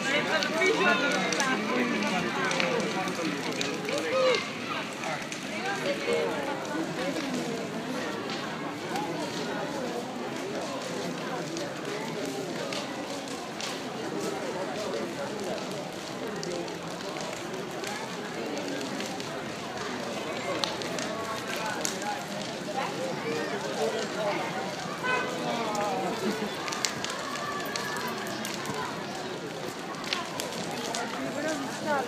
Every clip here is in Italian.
Thank you.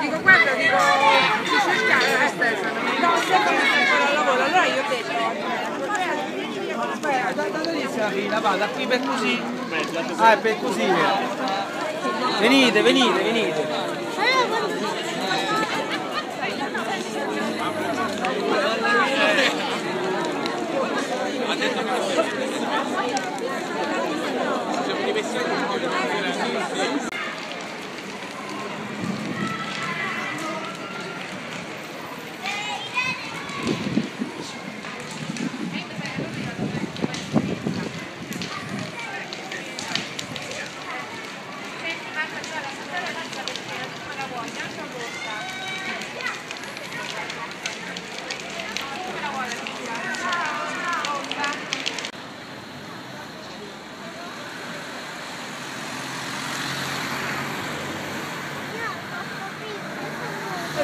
Dico guarda, dico, ci cercare la stessa. No, sempre ancora al lavoro, allora io ho detto. Aspetta, da dove inizia la fila? Va, da qui per così. Ah, è per così. Venite, venite, venite. E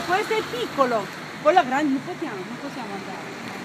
questo è piccolo, quello grande non possiamo, non possiamo andare.